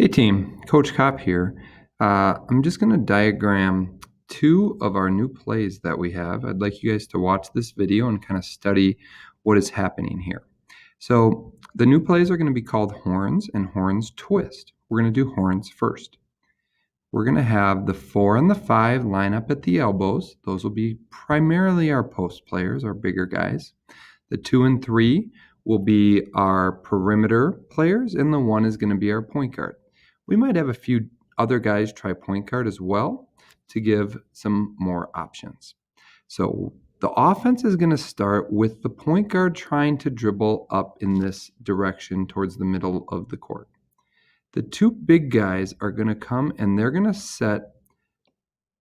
Hey team, Coach Kopp here. Uh, I'm just going to diagram two of our new plays that we have. I'd like you guys to watch this video and kind of study what is happening here. So the new plays are going to be called horns and horns twist. We're going to do horns first. We're going to have the four and the five line up at the elbows. Those will be primarily our post players, our bigger guys. The two and three will be our perimeter players, and the one is going to be our point guard. We might have a few other guys try point guard as well to give some more options. So the offense is going to start with the point guard trying to dribble up in this direction towards the middle of the court. The two big guys are going to come and they're going to set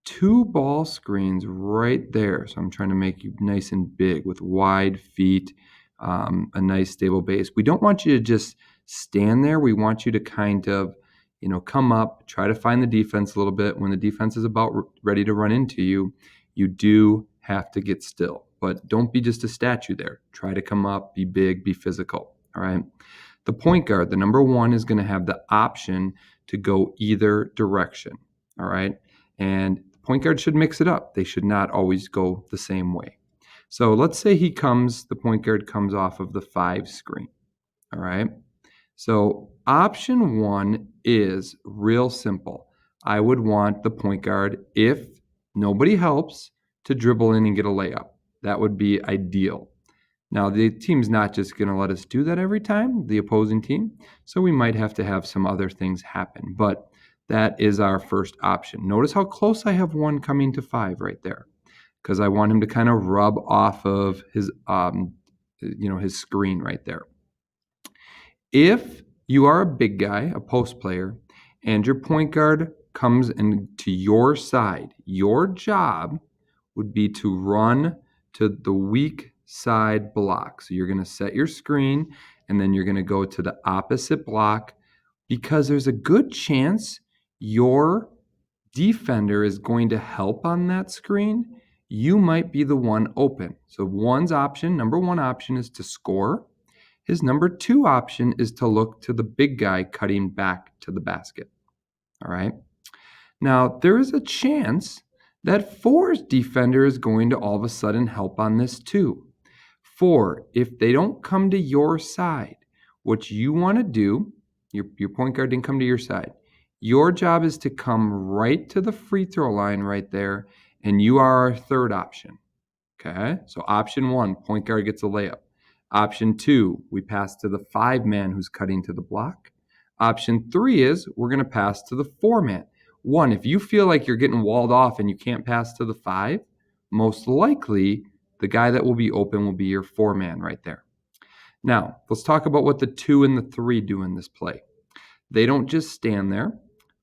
two ball screens right there. So I'm trying to make you nice and big with wide feet, um, a nice stable base. We don't want you to just stand there. We want you to kind of you know, come up, try to find the defense a little bit. When the defense is about ready to run into you, you do have to get still. But don't be just a statue there. Try to come up, be big, be physical. All right. The point guard, the number one, is going to have the option to go either direction. All right. And point guard should mix it up. They should not always go the same way. So let's say he comes, the point guard comes off of the five screen. All right. So option one is real simple. I would want the point guard, if nobody helps, to dribble in and get a layup. That would be ideal. Now, the team's not just going to let us do that every time, the opposing team. So we might have to have some other things happen. But that is our first option. Notice how close I have one coming to five right there because I want him to kind of rub off of his, um, you know, his screen right there. If you are a big guy, a post player, and your point guard comes into your side, your job would be to run to the weak side block. So you're going to set your screen and then you're going to go to the opposite block because there's a good chance your defender is going to help on that screen. You might be the one open. So, one's option, number one option is to score. His number two option is to look to the big guy cutting back to the basket. All right. Now, there is a chance that four's defender is going to all of a sudden help on this too. Four, if they don't come to your side, what you want to do, your, your point guard didn't come to your side. Your job is to come right to the free throw line right there, and you are our third option. Okay, so option one, point guard gets a layup. Option two, we pass to the five man who's cutting to the block. Option three is we're going to pass to the four man. One, if you feel like you're getting walled off and you can't pass to the five, most likely the guy that will be open will be your four man right there. Now, let's talk about what the two and the three do in this play. They don't just stand there,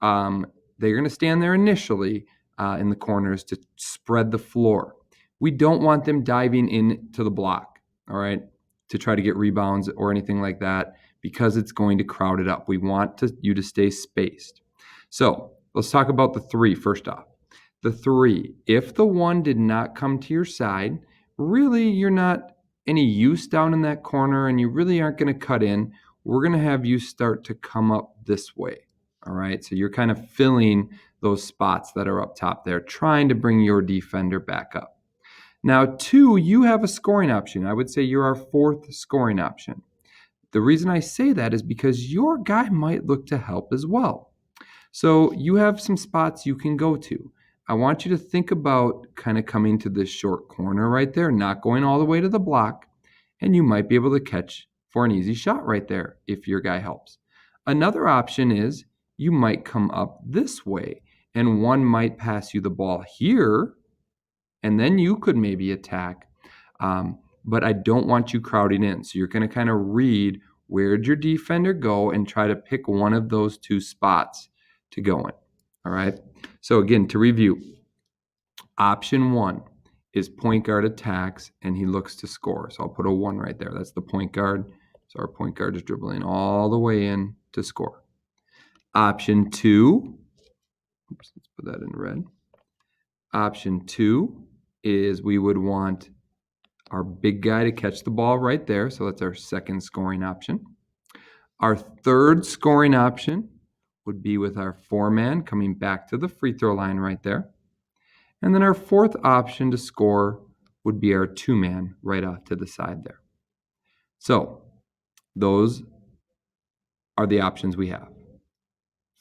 um, they're going to stand there initially uh, in the corners to spread the floor. We don't want them diving into the block. All right to try to get rebounds or anything like that because it's going to crowd it up. We want to, you to stay spaced. So let's talk about the three first off. The three, if the one did not come to your side, really you're not any use down in that corner and you really aren't going to cut in. We're going to have you start to come up this way. All right. So you're kind of filling those spots that are up top there, trying to bring your defender back up. Now, two, you have a scoring option. I would say you're our fourth scoring option. The reason I say that is because your guy might look to help as well. So you have some spots you can go to. I want you to think about kind of coming to this short corner right there, not going all the way to the block, and you might be able to catch for an easy shot right there if your guy helps. Another option is you might come up this way, and one might pass you the ball here and then you could maybe attack. Um, but I don't want you crowding in. So you're going to kind of read where'd your defender go and try to pick one of those two spots to go in. All right. So again, to review, option one is point guard attacks and he looks to score. So I'll put a one right there. That's the point guard. So our point guard is dribbling all the way in to score. Option two, oops, let's put that in red. Option two is we would want our big guy to catch the ball right there. So that's our second scoring option. Our third scoring option would be with our four man coming back to the free throw line right there. And then our fourth option to score would be our two man right off to the side there. So those are the options we have.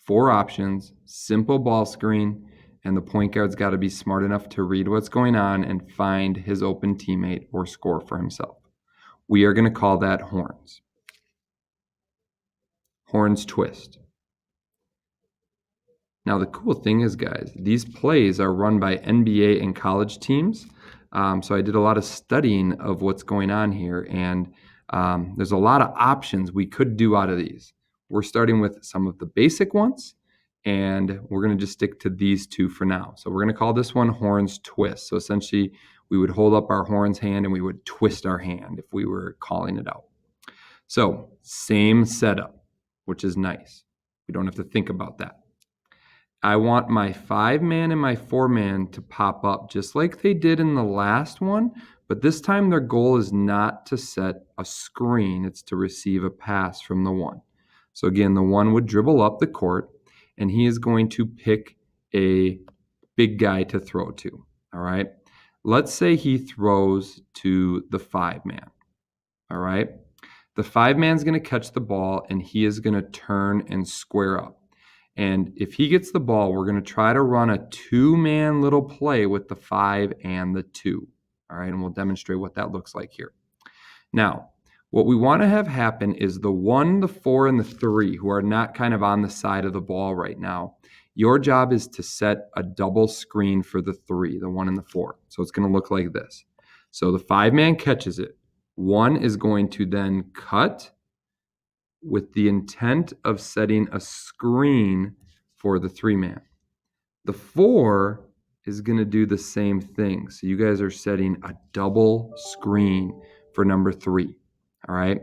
Four options, simple ball screen, and the point guard's got to be smart enough to read what's going on and find his open teammate or score for himself. We are going to call that horns. Horns twist. Now, the cool thing is, guys, these plays are run by NBA and college teams. Um, so I did a lot of studying of what's going on here, and um, there's a lot of options we could do out of these. We're starting with some of the basic ones, and we're going to just stick to these two for now. So we're going to call this one horns twist. So essentially, we would hold up our horns hand and we would twist our hand if we were calling it out. So same setup, which is nice. We don't have to think about that. I want my five man and my four man to pop up just like they did in the last one, but this time their goal is not to set a screen, it's to receive a pass from the one. So again, the one would dribble up the court and he is going to pick a big guy to throw to. All right. Let's say he throws to the five man. All right. The five man's going to catch the ball and he is going to turn and square up. And if he gets the ball, we're going to try to run a two man little play with the five and the two. All right. And we'll demonstrate what that looks like here. Now, what we want to have happen is the one, the four, and the three who are not kind of on the side of the ball right now. Your job is to set a double screen for the three, the one and the four. So it's going to look like this. So the five man catches it. One is going to then cut with the intent of setting a screen for the three man. The four is going to do the same thing. So you guys are setting a double screen for number three. All right.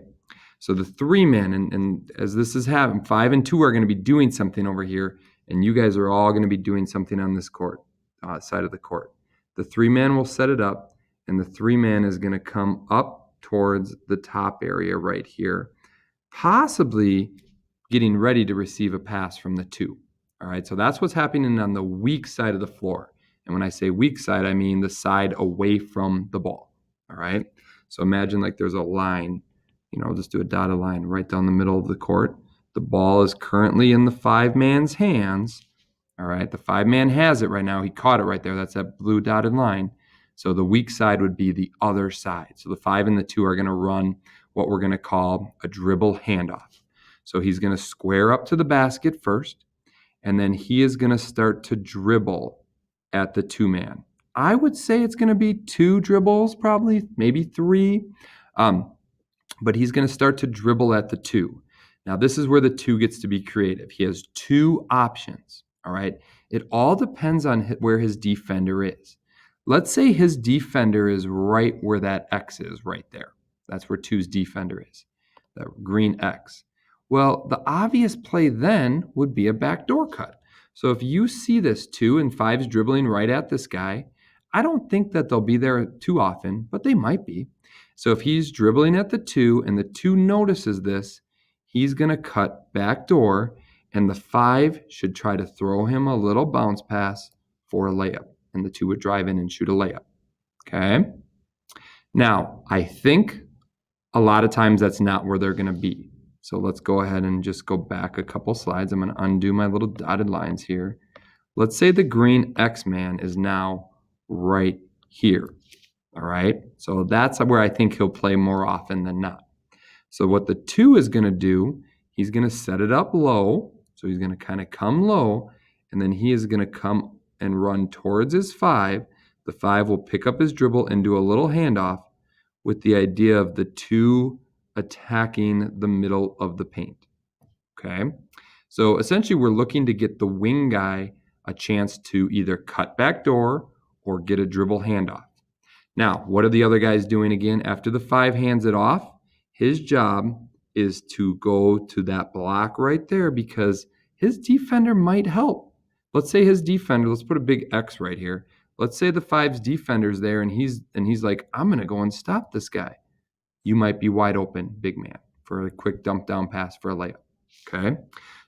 So the three men, and, and as this is happening, five and two are going to be doing something over here, and you guys are all going to be doing something on this court, uh, side of the court. The three man will set it up, and the three man is going to come up towards the top area right here possibly getting ready to receive a pass from the two. All right, so that's what's happening on the weak side of the floor. And when I say weak side, I mean the side away from the ball. All right, so imagine like there's a line, you know, I'll just do a dotted line right down the middle of the court. The ball is currently in the five man's hands. All right, the five man has it right now. He caught it right there. That's that blue dotted line. So the weak side would be the other side. So the five and the two are going to run what we're going to call a dribble handoff. So he's going to square up to the basket first, and then he is going to start to dribble at the two man. I would say it's going to be two dribbles, probably, maybe three. Um, but he's going to start to dribble at the two. Now, this is where the two gets to be creative. He has two options. All right. It all depends on where his defender is. Let's say his defender is right where that X is, right there. That's where two's defender is, the green X. Well, the obvious play then would be a backdoor cut. So if you see this two and five's dribbling right at this guy, I don't think that they'll be there too often, but they might be. So if he's dribbling at the two and the two notices this, he's going to cut backdoor, and the five should try to throw him a little bounce pass for a layup, and the two would drive in and shoot a layup. Okay. Now, I think a lot of times that's not where they're going to be. So let's go ahead and just go back a couple slides. I'm going to undo my little dotted lines here. Let's say the green X-Man is now right here. All right. So that's where I think he'll play more often than not. So what the two is going to do, he's going to set it up low. So he's going to kind of come low and then he is going to come and run towards his five. The five will pick up his dribble and do a little handoff with the idea of the two attacking the middle of the paint. Okay. So essentially, we're looking to get the wing guy a chance to either cut back door or get a dribble handoff. Now, what are the other guys doing again? After the five hands it off, his job is to go to that block right there because his defender might help. Let's say his defender, let's put a big X right here let's say the five's defender's there and he's and he's like, I'm gonna go and stop this guy. You might be wide open, big man, for a quick dump down pass for a layup. Okay.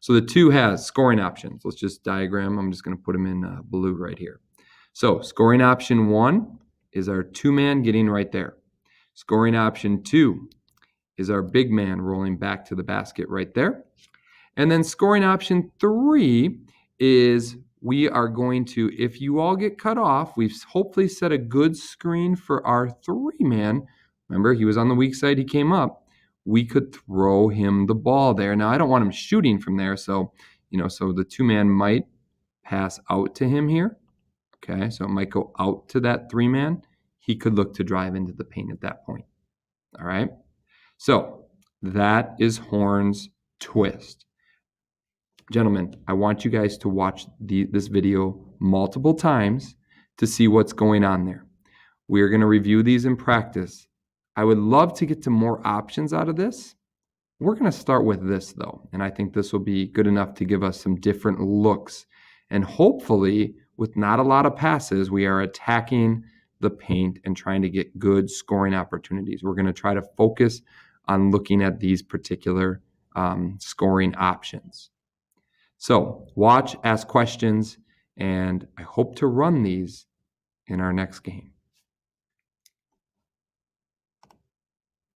So the two has scoring options. Let's just diagram. I'm just to put them in uh, blue right here. So scoring option one is our two man getting right there. Scoring option two is our big man rolling back to the basket right there. And then scoring option three is we are going to, if you all get cut off, we've hopefully set a good screen for our three man. Remember, he was on the weak side, he came up. We could throw him the ball there. Now, I don't want him shooting from there. So, you know, so the two man might pass out to him here. Okay, so it might go out to that three man. He could look to drive into the paint at that point. All right. So that is Horn's twist. Gentlemen, I want you guys to watch the, this video multiple times to see what's going on there. We are going to review these in practice. I would love to get to more options out of this. We're going to start with this though, and I think this will be good enough to give us some different looks. And hopefully, with not a lot of passes, we are attacking the paint and trying to get good scoring opportunities. We're going to try to focus on looking at these particular um, scoring options. So, watch, ask questions, and I hope to run these in our next game.